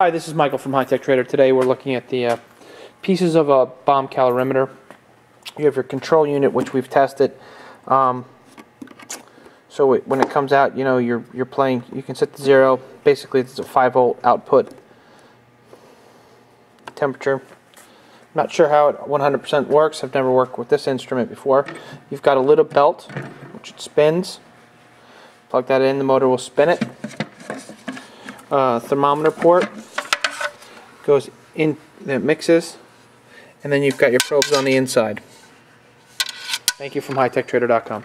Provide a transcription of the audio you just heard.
Hi, this is Michael from HiTechTrader. Today we're looking at the uh, pieces of a bomb calorimeter. You have your control unit, which we've tested. Um, so it, when it comes out, you know you're you're playing. You can set the zero. Basically, it's a five volt output. Temperature. Not sure how it 100% works. I've never worked with this instrument before. You've got a little belt, which it spins. Plug that in. The motor will spin it uh, thermometer port. Goes in that mixes and then you've got your probes on the inside. Thank you from hitechtrader.com